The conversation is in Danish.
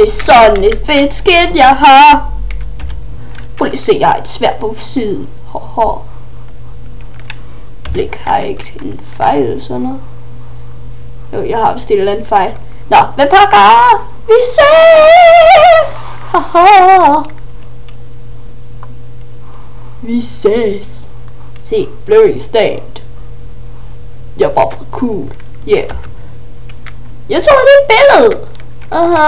Det er sådan et fedt skin, jeg har. Prøv lige at se, jeg har et svært på siden. Haha. Blik har jeg ikke en fejl eller sådan noget. Jo, jeg har bestilt en fejl. Nå, hvad pakker? Vi ses! Haha. Vi ses. Se, blurry stand. Jeg var for cool. Yeah. Jeg tog lige et billede. Aha. Uh -huh.